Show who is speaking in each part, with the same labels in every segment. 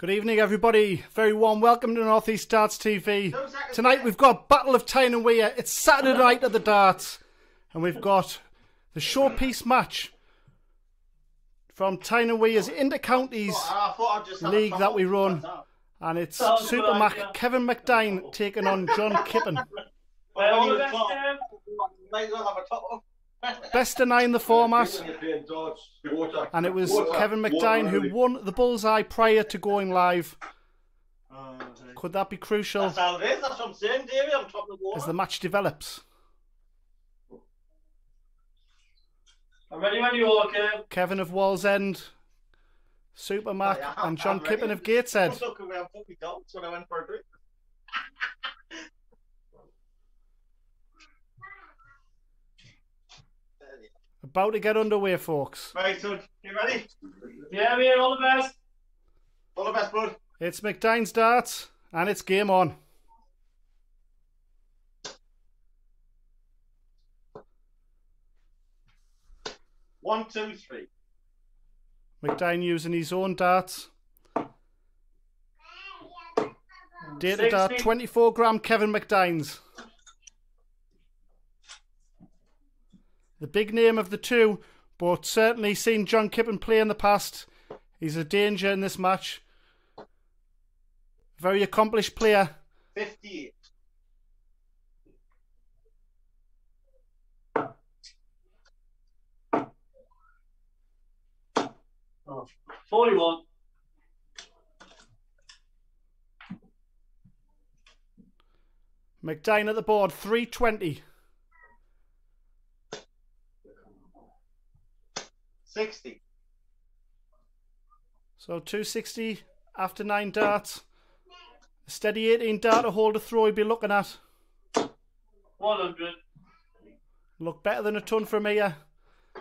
Speaker 1: Good evening, everybody. Very warm welcome to Northeast Darts TV. Tonight we've got Battle of Tyne and Wear. It's Saturday night at the Darts, and we've got the showpiece match from Tyne and Wear's Inter-Counties league that we run, and it's Super Mac Kevin McDine taking on John Kippen. Best of nine the format, and it was Kevin McDine who won the bullseye prior to going live. Could that be crucial
Speaker 2: That's how it is. That's what I'm saying, Davey. I'm top of the
Speaker 1: as the match develops?
Speaker 3: I'm ready when you are, Kev.
Speaker 1: Kevin of Wallsend, Super Mac,
Speaker 2: Yeah,
Speaker 1: and John
Speaker 2: I'm
Speaker 1: Kippen
Speaker 2: ready.
Speaker 1: of Gateshead.
Speaker 2: I'm looking where I put my dogs when I went for a drink.
Speaker 1: About to get underway, folks.
Speaker 2: Right, son. You ready?
Speaker 3: Yeah, mate, all the best.
Speaker 2: All the best, bud.
Speaker 1: It's McDine's darts, and it's game on.
Speaker 2: One, two, three.
Speaker 1: McDine using his own darts. Data dart 24 gram Kevin McDine's. The big name of the two, but certainly seen John Kippen play in the past. He's a danger in this match. Very accomplished player.
Speaker 2: 58.
Speaker 3: Oh, 41.
Speaker 1: McDine at the board, 320.
Speaker 2: 60.
Speaker 1: So 260 after nine darts. A steady 18 dart to hold a throw he'd be looking at.
Speaker 3: 100.
Speaker 1: Look better than a ton from here.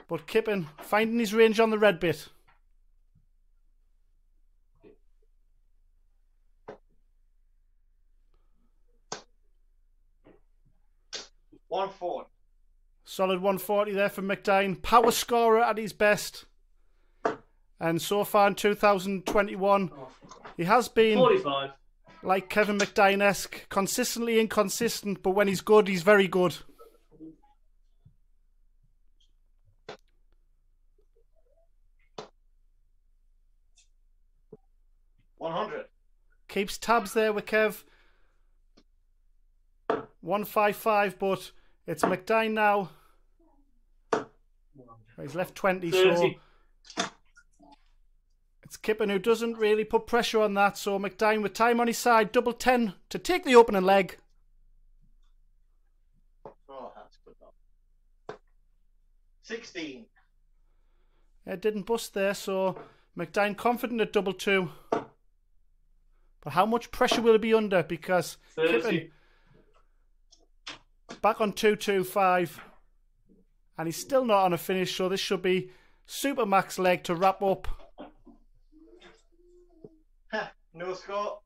Speaker 1: But Kippen finding his range on the red bit.
Speaker 2: One, four.
Speaker 1: Solid 140 there from McDine. Power scorer at his best. And so far in 2021, he has been,
Speaker 3: 45.
Speaker 1: like Kevin McDine esque, consistently inconsistent, but when he's good, he's very good.
Speaker 2: One hundred.
Speaker 1: Keeps tabs there with Kev. 155, but it's McDine now. He's left 20, so it's Kippen who doesn't really put pressure on that. So McDine with time on his side, double 10 to take the opening leg.
Speaker 2: Oh, that's good. Though. 16.
Speaker 1: It didn't bust there, so McDine confident at double two. But how much pressure will he be under? Because
Speaker 3: 30.
Speaker 1: Kippen back on 225 and he's still not on a finish, so this should be Super Mac's leg to wrap up.
Speaker 2: No score.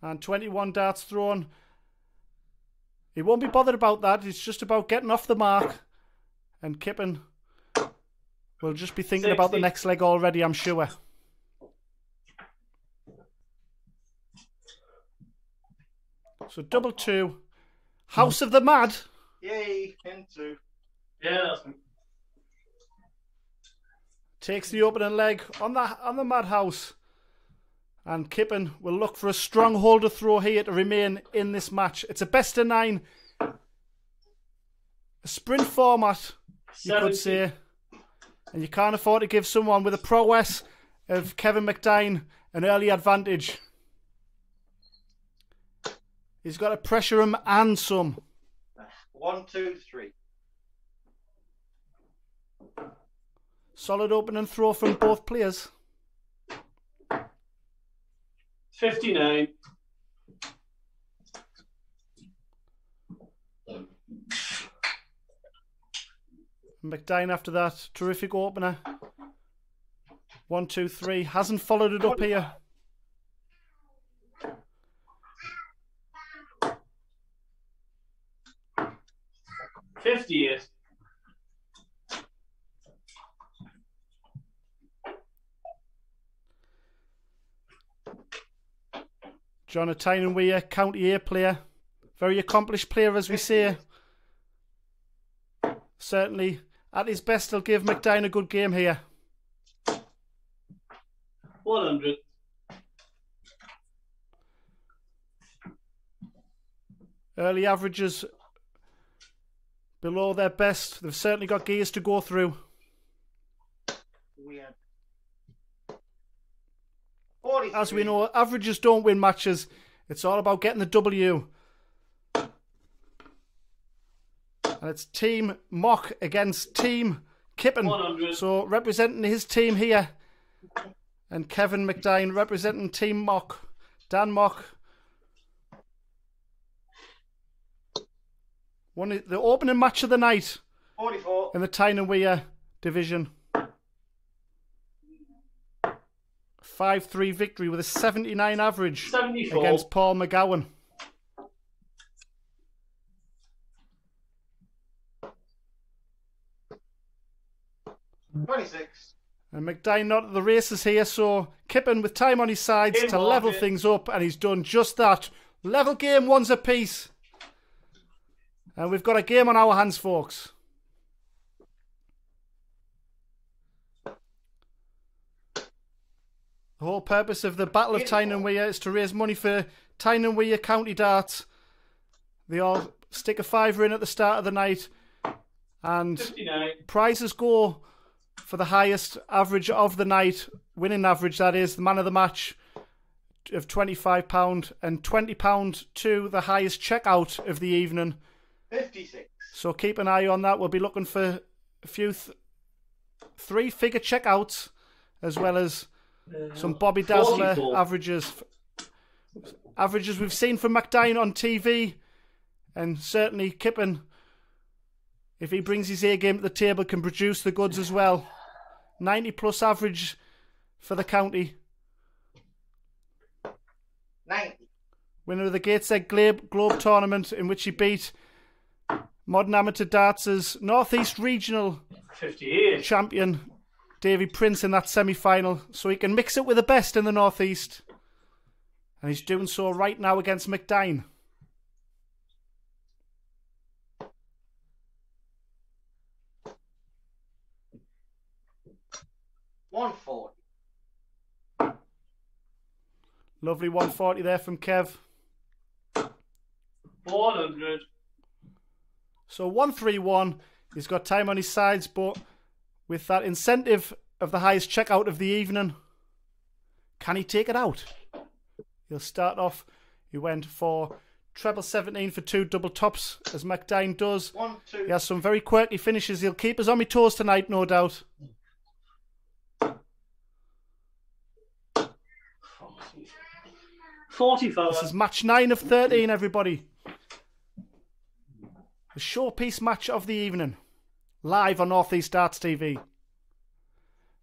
Speaker 1: And 21 darts thrown. He won't be bothered about that. It's just about getting off the mark. And Kippen will just be thinking about the next leg already, I'm sure. So double two. House of the Mad.
Speaker 2: Yay. Into.
Speaker 3: Yeah, that's
Speaker 1: takes the opening leg on the on the madhouse, and Kippen will look for a strong holder throw here to remain in this match. It's a best of nine, a sprint format, you could
Speaker 3: 70.
Speaker 1: say, and you can't afford to give someone with a prowess of Kevin McDine an early advantage. He's got to pressure him and some.
Speaker 2: One, two, three.
Speaker 1: Solid opening throw from both players.
Speaker 3: 59.
Speaker 1: McDine after that. Terrific opener. One, two, three. Hasn't followed it up here.
Speaker 3: Fifty-eight.
Speaker 1: John a Tyne and Wear, County A player. Very accomplished player, as we say. Certainly, at his best, he'll give McDine a good game here.
Speaker 3: 100.
Speaker 1: Early averages below their best. They've certainly got gears to go through.
Speaker 2: We had 43.
Speaker 1: As we know, averages don't win matches. It's all about getting the W. And it's Team Mock against Team Kippen.
Speaker 3: 100.
Speaker 1: So representing his team here. And Kevin McDine representing Team Mock. Dan Mock. One of the opening match of the night
Speaker 2: 44.
Speaker 1: in the Tyne and Wear division. 5 3 victory with a 79 average
Speaker 3: 74.
Speaker 1: against Paul McGowan.
Speaker 2: Twenty-six.
Speaker 1: And McDine not at the races here, so Kippen with time on his sides
Speaker 3: Game
Speaker 1: to
Speaker 3: on,
Speaker 1: level things up, and he's done just that. Level game, one's apiece. And we've got a game on our hands, folks. The whole purpose of the Battle of Tyne and Wear is to raise money for Tyne and Wear County Darts. They all stick a fiver in at the start of the night, and
Speaker 3: 59.
Speaker 1: prizes go for the highest average of the night, winning average that is, the man of the match of £25 and £20 to the highest checkout of the evening.
Speaker 2: Fifty-six.
Speaker 1: So keep an eye on that. We'll be looking for a few th- three figure checkouts as well as some Bobby Dazzler
Speaker 3: 44.
Speaker 1: averages. Averages we've seen from McDine on TV and certainly Kippen if he brings his A game to the table, can produce the goods as well. 90 plus average for the county.
Speaker 2: Ninety.
Speaker 1: Winner of the Gateshead Globe, Globe tournament, in which he beat Modern Amateur Darts' Northeast Regional
Speaker 3: 58.
Speaker 1: champion, Davy Prince, in that semi final. So he can mix it with the best in the Northeast. And he's doing so right now against McDine.
Speaker 2: One forty.
Speaker 1: Lovely 140 there from Kev.
Speaker 3: 100.
Speaker 1: So 131, he's got time on his sides, but with that incentive of the highest checkout of the evening, can he take it out? He'll start off. He went for treble 17 for two double tops, as McDine does.
Speaker 2: One two.
Speaker 1: He has some very quirky finishes. He'll keep us on my toes tonight, no doubt.
Speaker 3: 45.
Speaker 1: This is match 9 of 13, everybody. The showpiece match of the evening. Live on Northeast Darts TV.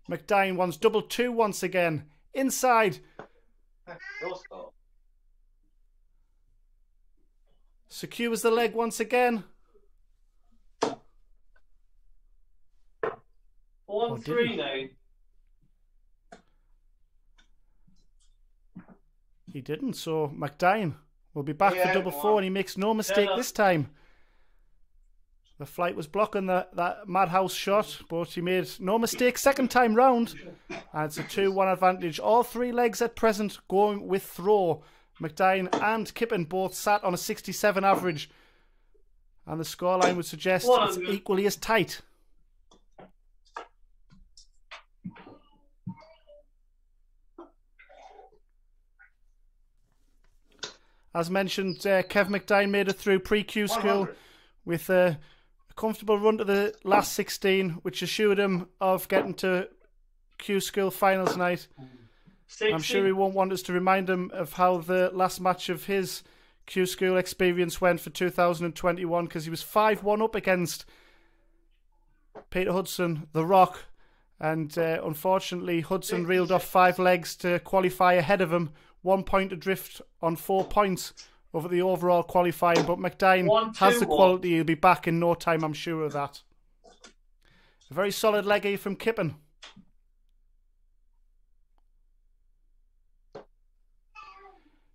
Speaker 1: McDine wants double two once again. Inside. Secures the leg once again.
Speaker 3: 139.
Speaker 1: He didn't, so McDine will be back
Speaker 2: Yeah,
Speaker 1: for double four and he makes no mistake
Speaker 3: Yeah.
Speaker 1: this time. The flight was blocking the, that madhouse shot, but he made no mistake second time round. And it's a 2 1 advantage. All three legs at present going with throw. McDine and Kippen both sat on a 67 average. And the scoreline would suggest it's equally as tight. As mentioned, uh, Kev McDine made it through pre-Q school with a comfortable run to the last 16, which assured him of getting to Q school finals night.
Speaker 3: 60.
Speaker 1: I'm sure he won't want us to remind him of how the last match of his Q School experience went for 2021 because he was 5 1 up against Peter Hudson, The Rock. And uh, unfortunately, Hudson reeled off five legs to qualify ahead of him, one point adrift on four points over the overall qualifying. But McDine
Speaker 3: One,
Speaker 1: has the
Speaker 3: one.
Speaker 1: quality, he'll be back in no time, I'm sure of that. A very solid leggy from Kippen.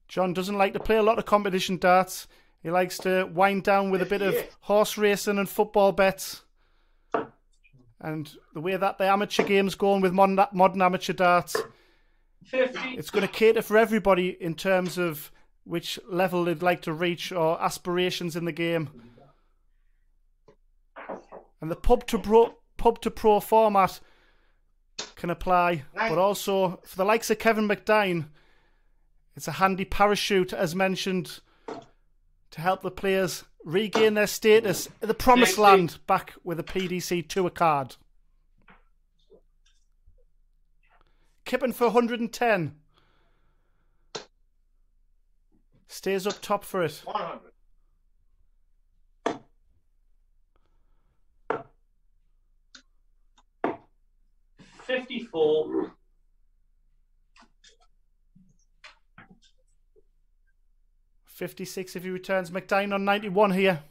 Speaker 1: John doesn't like to play a lot of competition darts. He likes to wind down with a bit of horse racing and football bets. And the way that the amateur game's going with modern, modern amateur darts,
Speaker 3: 50.
Speaker 1: it's going to cater for everybody in terms of which level they'd like to reach or aspirations in the game. And the pub to pro, pub to pro format can apply, but also for the likes of Kevin McDine, it's a handy parachute, as mentioned, to help the players regain their status in the promised land back with a PDC Tour card. Kippen for 110. Stays up top for it.
Speaker 2: 100.
Speaker 3: Fifty-four.
Speaker 1: Fifty-six if he returns. McDine on ninety-one here.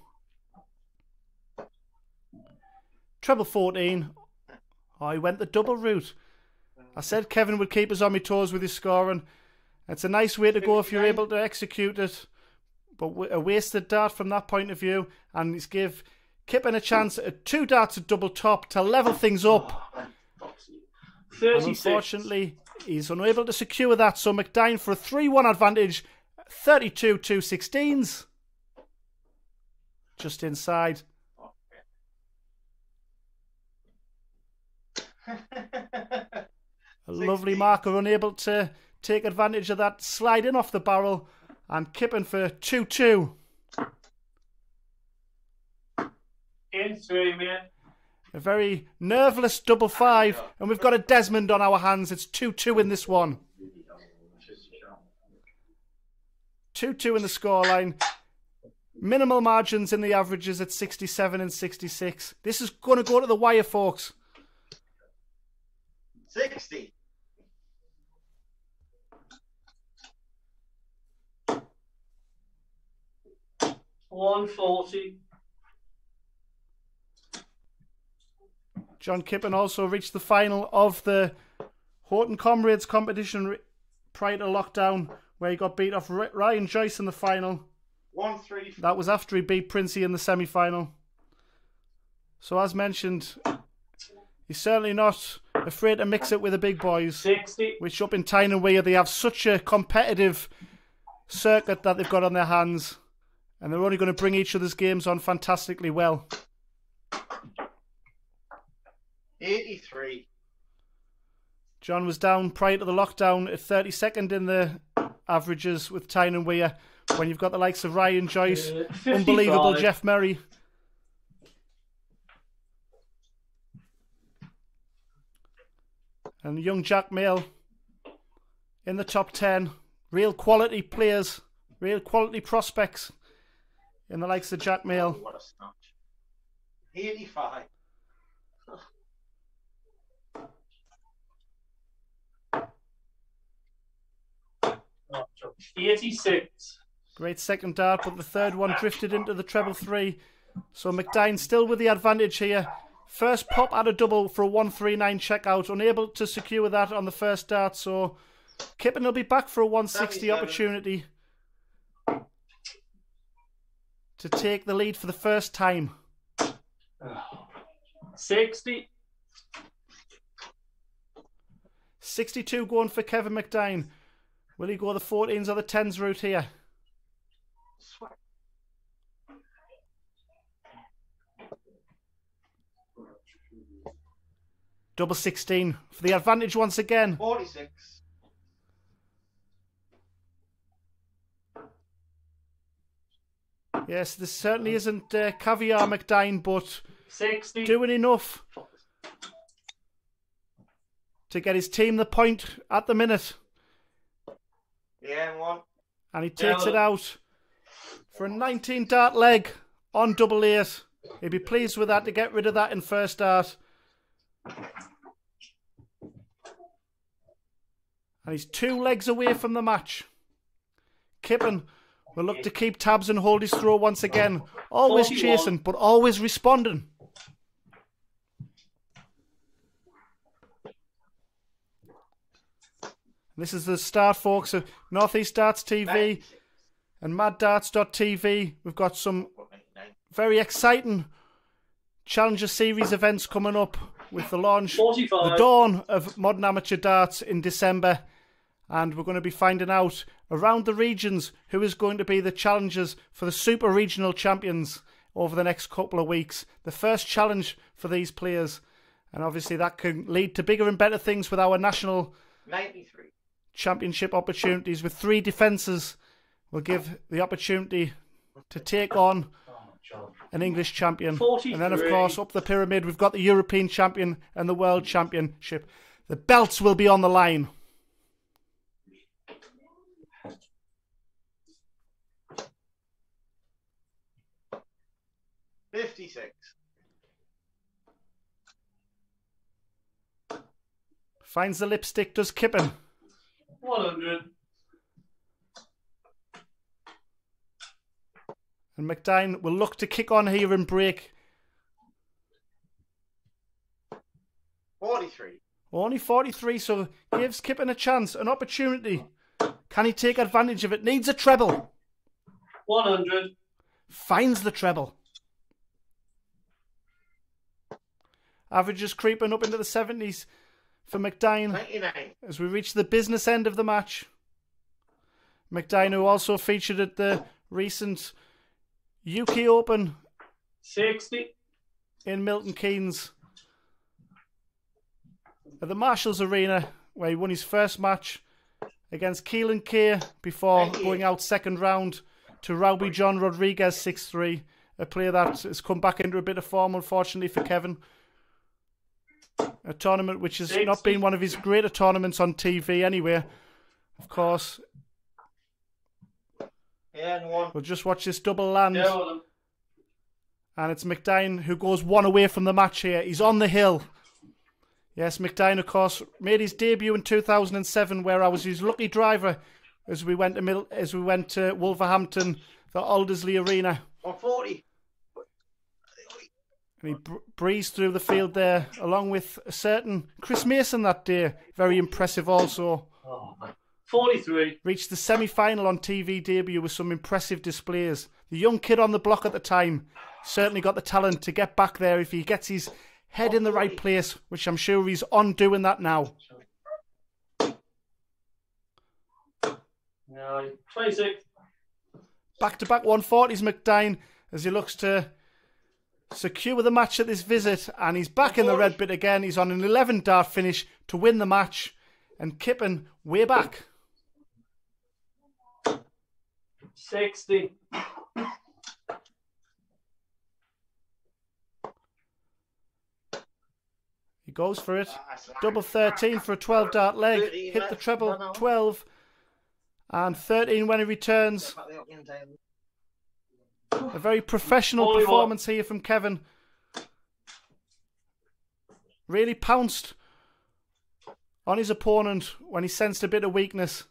Speaker 1: Treble fourteen. Oh, he went the double route. I said Kevin would keep us on my toes with his scoring. It's a nice way to go if you're able to execute it, but a wasted dart from that point of view. And it's give Kippen a chance at two darts at double top to level things up. And unfortunately, he's unable to secure that. So McDine for a 3 1 advantage, 32 2 16s. Just inside. A lovely
Speaker 2: 16.
Speaker 1: marker, unable to take advantage of that slide in off the barrel. And Kippen for 2 2.
Speaker 3: In three, man.
Speaker 1: A very nerveless double five. And we've got a Desmond on our hands. It's 2 2 in this one. 2 2 in the scoreline. Minimal margins in the averages at 67 and 66. This is going to go to the wire, folks.
Speaker 2: 60.
Speaker 3: One forty.
Speaker 1: John Kippen also reached the final of the Horton Comrades competition prior to lockdown, where he got beat off Ryan Joyce in the final.
Speaker 2: 134.
Speaker 1: That was after he beat Princey in the semi final. So, as mentioned, he's certainly not afraid to mix it with the big boys,
Speaker 3: Sixty.
Speaker 1: which up in Tyne and Wear, they have such a competitive circuit that they've got on their hands, and they're only going to bring each other's games on fantastically well.
Speaker 2: 83.
Speaker 1: John was down prior to the lockdown at 32nd in the averages with Tyne and Wear. When you've got the likes of Ryan Joyce,
Speaker 3: Uh,
Speaker 1: unbelievable Jeff Murray. And young Jack Mail in the top 10. Real quality players, real quality prospects in the likes of Jack oh, Mail.
Speaker 2: What a snatch. 85.
Speaker 3: Eighty-six.
Speaker 1: Great second dart, but the third one drifted into the treble three. So McDine still with the advantage here. First pop at a double for a 139 checkout, unable to secure that on the first dart. So Kippen will be back for a 160
Speaker 2: 77.
Speaker 1: opportunity to take the lead for the first time.
Speaker 3: Sixty.
Speaker 1: 62 going for Kevin McDine. Will he go the 14s or the 10s route here?
Speaker 2: Sweat.
Speaker 1: Double 16 for the advantage once again.
Speaker 2: 46.
Speaker 1: Yes, this certainly isn't uh, caviar McDine, but
Speaker 3: Sixty.
Speaker 1: doing enough to get his team the point at the minute.
Speaker 2: Yeah, one.
Speaker 1: And he takes
Speaker 3: Yeah.
Speaker 1: it out for a 19 dart leg on double eight. He'd be pleased with that to get rid of that in first dart. And he's two legs away from the match. Kippen will look to keep tabs and hold his throw once again. Always
Speaker 3: 41.
Speaker 1: chasing, but always responding. This is the start, folks, of Northeast Darts TV
Speaker 2: 96.
Speaker 1: and MadDarts.tv. We've got some very exciting Challenger Series events coming up with the launch, the dawn of modern amateur darts in December. And we're going to be finding out around the regions who is going to be the challengers for the Super Regional Champions over the next couple of weeks. The first challenge for these players. And obviously, that can lead to bigger and better things with our national
Speaker 2: 93.
Speaker 1: championship opportunities with three defences we'll give the opportunity to take on an English champion. And then, of course, up the pyramid, we've got the European champion and the World Championship. The belts will be on the line.
Speaker 2: Fifty-six.
Speaker 1: Finds the lipstick, does Kippen.
Speaker 3: 100.
Speaker 1: And McDine will look to kick on here and break.
Speaker 2: Forty-three.
Speaker 1: Only 43, so gives Kippen a chance, an opportunity. Can he take advantage of it? Needs a treble.
Speaker 3: 100.
Speaker 1: finds the treble. Averages creeping up into the 70s for McDine
Speaker 2: Ninety-nine.
Speaker 1: as we reach the business end of the match. McDine, who also featured at the recent UK Open
Speaker 3: 60.
Speaker 1: in Milton Keynes at the Marshalls Arena, where he won his first match against Keelan Keir before going out second round to Rowby John Rodriguez 6 3. A player that has come back into a bit of form, unfortunately, for Kevin. A tournament which has not been one of his greater tournaments on TV, anywhere. Of course,
Speaker 2: Yeah, and one.
Speaker 1: we'll just watch this double land.
Speaker 3: Yeah, well. Um,
Speaker 1: and it's McDine who goes one away from the match here. He's on the hill. Yes, McDine, of course, made his debut in 2007, where I was his lucky driver as we went to Mil- as we went to Wolverhampton, the Aldersley Arena. And he br- breezed through the field there, along with a certain Chris Mason that day. Very impressive, also.
Speaker 3: Oh, 43.
Speaker 1: Reached the semi final on TV debut with some impressive displays. The young kid on the block at the time certainly got the talent to get back there if he gets his head in the right place, which I'm sure he's on doing that now.
Speaker 3: No, 26.
Speaker 1: Back to back 140s, McDine, as he looks to secure with the match at this visit. And he's back in the red bit again. He's on an 11 dart finish to win the match. And Kippen way back.
Speaker 3: 60.
Speaker 1: He goes for it. Double 13 for a 12 dart leg. Hit the treble 12. And 13 when he returns.
Speaker 2: Back the up and down.
Speaker 1: A very professional performance here from Kevin. Really pounced on his opponent when he sensed a bit of weakness.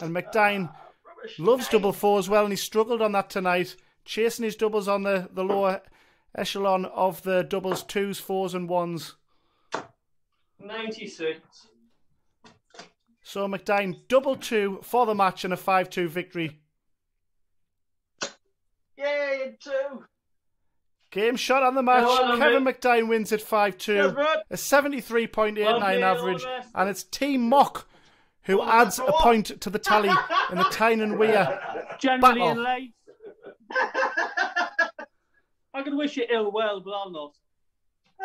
Speaker 1: And McDine
Speaker 2: Rubbish.
Speaker 1: loves double four as well, and he struggled on that tonight, chasing his doubles on the, the lower echelon of the doubles, twos, fours, and ones.
Speaker 3: 96.
Speaker 1: So McDine double two for the match and a 5 2 victory.
Speaker 2: Yay, two.
Speaker 1: Game shot on the match.
Speaker 3: Yeah,
Speaker 1: Kevin
Speaker 3: mate.
Speaker 1: McDine wins at 5 2. A 73.89
Speaker 3: Well played, all
Speaker 1: average. And it's Team Mock who adds a point to the tally in the Tyne and Wear.
Speaker 3: Generally
Speaker 1: Battle.
Speaker 3: in late. I could wish you ill well, but I'm not.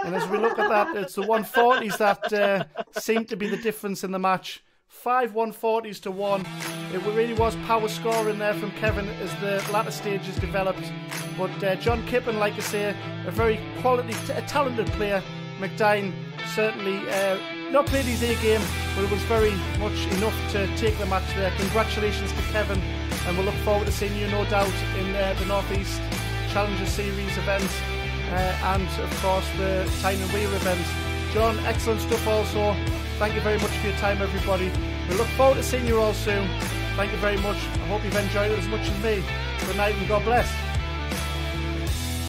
Speaker 1: And as we look at that, it's the 140s that uh, seem to be the difference in the match. Five 140s to one. It really was power scoring there from Kevin as the latter stages developed. But uh, John Kippen, like I say, a very quality, a talented player. McDine certainly uh, not played his A game, but it was very much enough to take the match there. Congratulations to Kevin, and we'll look forward to seeing you, no doubt, in uh, the Northeast Challenger Series events uh, and, of course, the Tyne and Wear events. John, excellent stuff also. Thank you very much for your time, everybody. We look forward to seeing you all soon. Thank you very much. I hope you've enjoyed it as much as me. Good night and God bless.